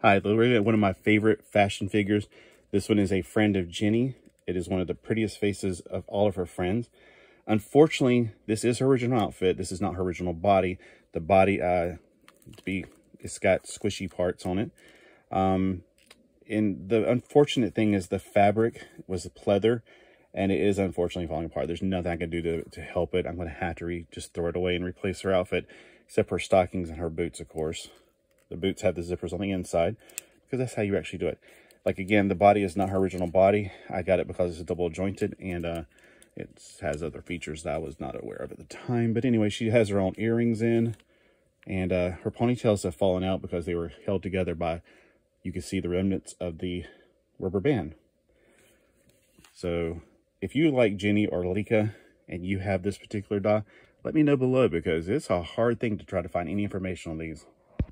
Hi, literally one of my favorite fashion figures. This one is a friend of Jenny. It is one of the prettiest faces of all of her friends. Unfortunately, this is her original outfit. This is not her original body. The body, uh, be, it's got squishy parts on it. Um, and the unfortunate thing is the fabric was a pleather and it is unfortunately falling apart. There's nothing I can do to, to help it. I'm going to have to just throw it away and replace her outfit, except for stockings and her boots, of course. The boots have the zippers on the inside because that's how you actually do it. Like, again, the body is not her original body. I got it because it's double jointed and uh, it has other features that I was not aware of at the time. But anyway, she has her own earrings in and uh, her ponytails have fallen out because they were held together by, you can see the remnants of the rubber band. So if you like Jenny or Licca and you have this particular doll, let me know below because it's a hard thing to try to find any information on these.